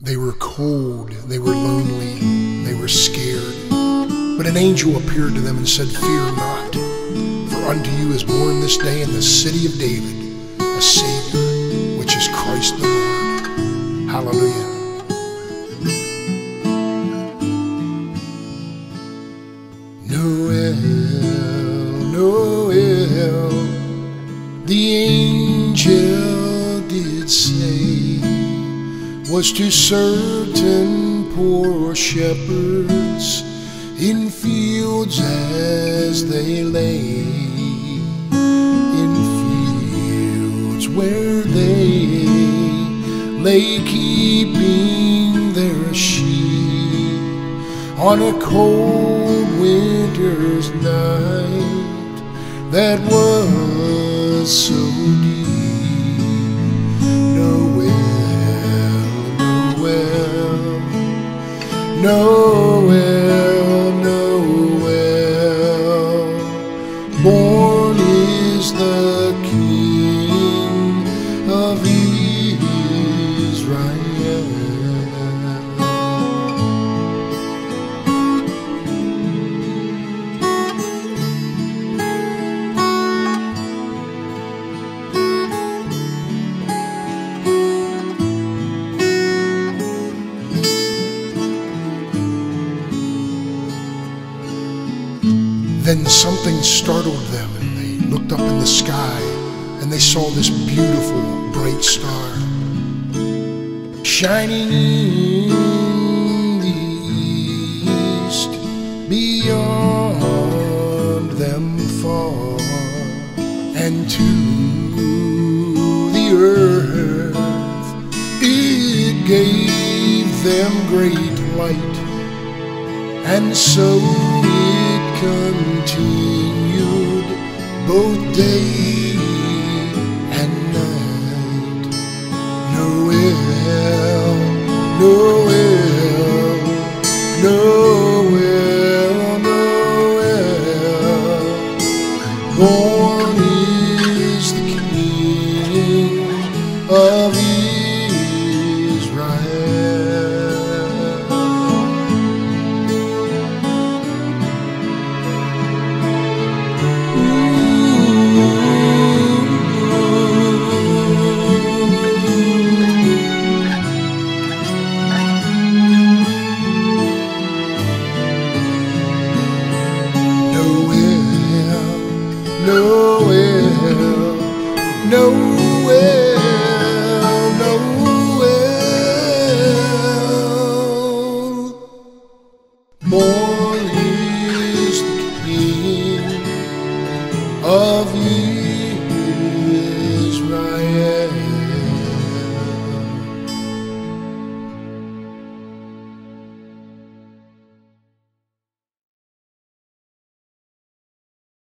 They were cold, they were lonely, they were scared. But an angel appeared to them and said, Fear not, for unto you is born this day in the city of David a Savior, which is Christ the Lord. Hallelujah. Noel, Noel, the was to certain poor shepherds in fields as they lay, in fields where they lay keeping their sheep on a cold winter's night that was so Noel, Noel, born is the King of Israel. Then something startled them, and they looked up in the sky, and they saw this beautiful, bright star shining in the east, beyond them far, and to the earth it gave them great light. And so continued both day Noel, Noel. More